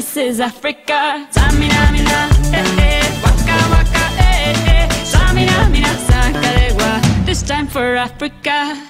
this is Africa. Samina, mina, eh, eh, waka, waka, eh, eh. Samina, mina, sakalewa. This time for Africa.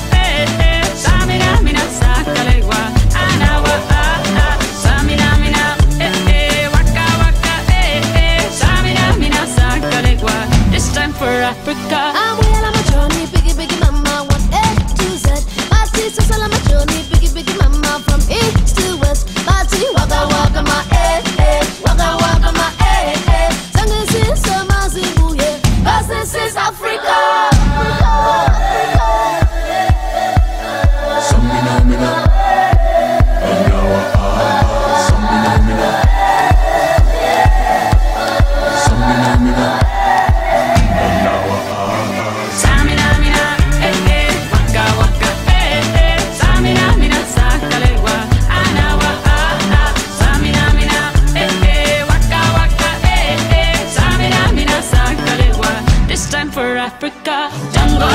예쁠까? 짱거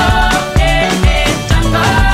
예짱거